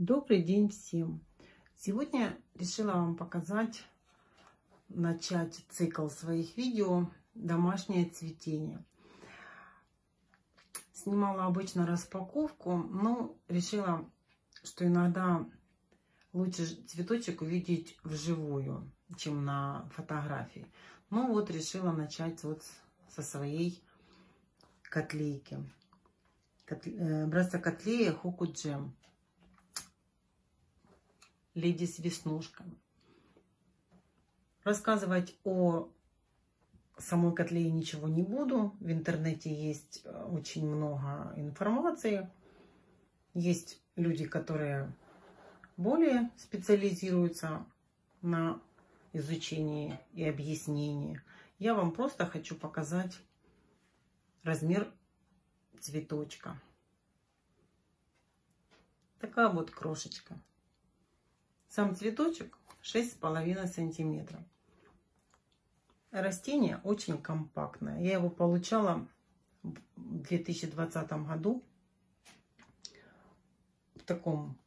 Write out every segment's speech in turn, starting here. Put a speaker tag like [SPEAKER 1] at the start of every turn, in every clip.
[SPEAKER 1] Добрый день всем! Сегодня решила вам показать, начать цикл своих видео «Домашнее цветение». Снимала обычно распаковку, но решила, что иногда лучше цветочек увидеть вживую, чем на фотографии. Ну вот решила начать вот со своей котлейки. Котле... Браться котлея Хоку Джем леди с веснушками. Рассказывать о самой котле ничего не буду. В интернете есть э, очень много информации. Есть люди, которые более специализируются на изучении и объяснении. Я вам просто хочу показать размер цветочка. Такая вот крошечка. Сам цветочек 6,5 сантиметров. Растение очень компактное. Я его получала в 2020 году в таком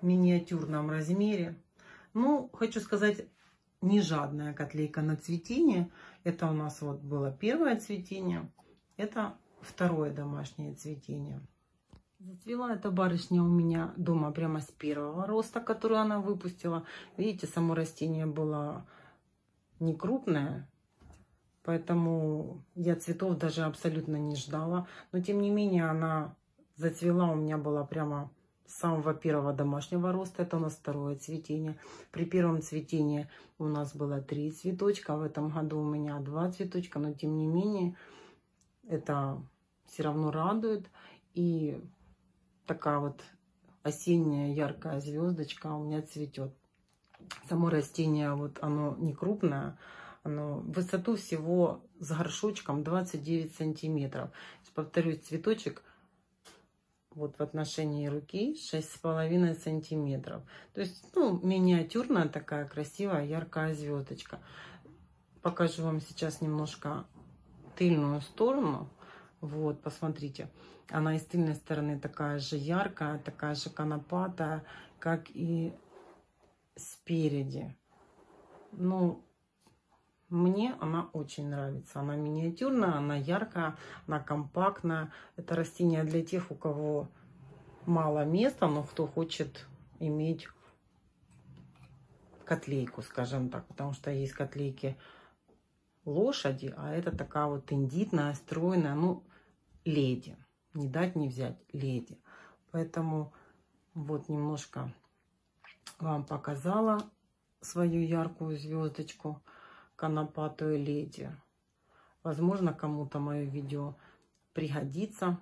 [SPEAKER 1] миниатюрном размере. Ну, хочу сказать, не жадная котлейка на цветение. Это у нас вот было первое цветение. Это второе домашнее цветение. Зацвела эта барышня у меня дома прямо с первого роста, который она выпустила. Видите, само растение было не крупное, поэтому я цветов даже абсолютно не ждала. Но тем не менее она зацвела у меня была прямо с самого первого домашнего роста. Это у нас второе цветение. При первом цветении у нас было три цветочка. В этом году у меня два цветочка. Но тем не менее это все равно радует. И такая вот осенняя яркая звездочка у меня цветет. Само растение, вот оно не крупное, оно высоту всего с горшочком 29 сантиметров. Повторюсь, цветочек вот в отношении руки 6,5 сантиметров. То есть, ну, миниатюрная такая красивая яркая звездочка. Покажу вам сейчас немножко тыльную сторону. Вот, посмотрите. Она из тыльной стороны такая же яркая, такая же конопатая, как и спереди. Ну, мне она очень нравится. Она миниатюрная, она яркая, она компактная. Это растение для тех, у кого мало места, но кто хочет иметь котлейку, скажем так. Потому что есть котлейки лошади, а это такая вот тендитная, стройная, ну, леди не дать не взять леди. Поэтому вот немножко вам показала свою яркую звездочку конопатую леди. Возможно, кому-то мое видео пригодится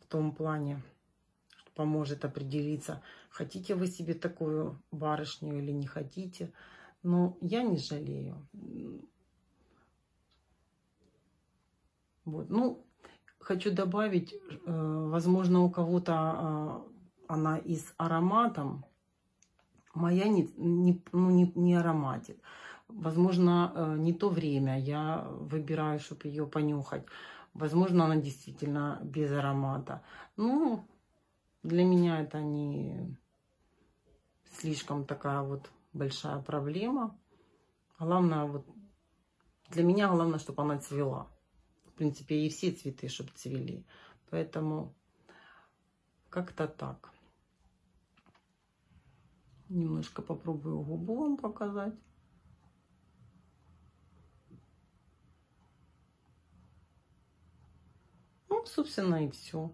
[SPEAKER 1] в том плане, что поможет определиться, хотите вы себе такую барышню или не хотите. Но я не жалею. Вот. Ну, хочу добавить, э, возможно, у кого-то а, она и с ароматом. Моя не, не, ну, не, не ароматит. Возможно, э, не то время. Я выбираю, чтобы ее понюхать. Возможно, она действительно без аромата. Ну, для меня это не слишком такая вот большая проблема. Главное, вот для меня главное, чтобы она цвела принципе, и все цветы, чтобы цвели. Поэтому как-то так. Немножко попробую губу вам показать. Ну, собственно, и все.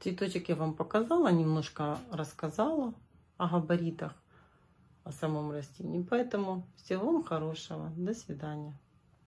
[SPEAKER 1] Цветочек я вам показала, немножко рассказала о габаритах, о самом растении. Поэтому всего вам хорошего. До свидания.